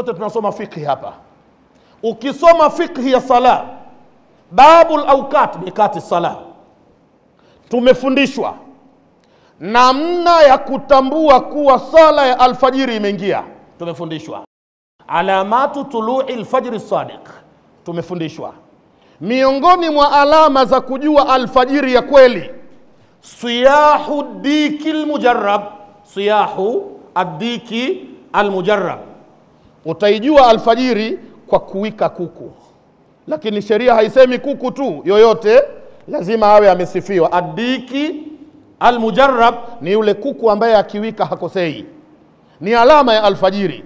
sote tunasoma fikhi hapa. Ukisoma fikhi ya sala babu laukat mikati sala. Tumefundishwa namna ya kutambua kuwa sala ya alfajiri imeingia. Tumefundishwa. Alamatu tului lfajri sadiq tumefundishwa. Miongoni mwa alama za kujua alfajiri ya kweli siyahu diki lmujarab siyahu addiki almujarab utaijua alfajiri kwa kuwika kuku. Lakini sheria haisemi kuku tu yoyote lazima awe amesifiwa. Adiki almujarrab ni yule kuku ambaye akiwika hakosei. Ni alama ya alfajiri.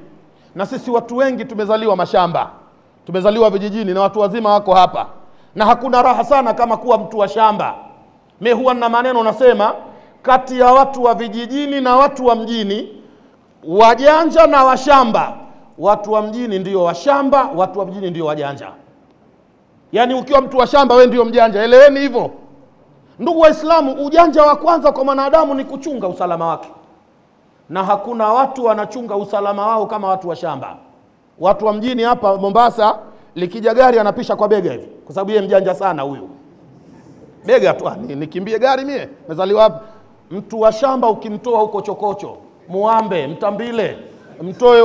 Na sisi watu wengi tumezaliwa mashamba. Tumezaliwa vijijini na watu wazima wako hapa. Na hakuna raha sana kama kuwa mtu wa shamba. Mi huwa na maneno nasema kati ya watu wa vijijini na watu wa mjini wajanja na washamba watu wa mjini ndio washamba watu wa mjini ndio wajanja yaani ukiwa mtu wa shamba we ndio mjanja. Eleweni hivyo. Ndugu waislamu ujanja wa kwanza kwa mwanadamu ni kuchunga usalama wake. Na hakuna watu wanachunga usalama wao kama watu wa shamba. Watu wa mjini hapa mombasa likija gari anapisha kwa bega hivi. Kwa sababu yeye mjanja sana huyu. Bega tu ni, nikimbie gari mie? Mezaliwa hapa mtu wa shamba ukimtoa huko chokocho muambe mtambile mtoe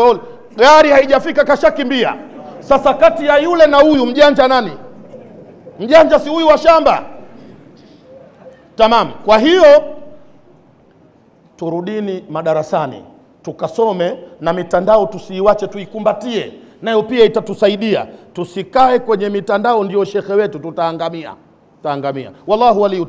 gari haijafika kashakimbia. Sasa kati ya yule na huyu mjanja nani? Mjanja si huyu wa shamba? Tamam. Kwa hiyo turudini madarasani tukasome na mitandao tusiiwache tuikumbatie. Nayo pia itatusaidia. Tusikae kwenye mitandao ndio shekhe wetu tutaangamia. Tutaangamia. Wallahu waliyu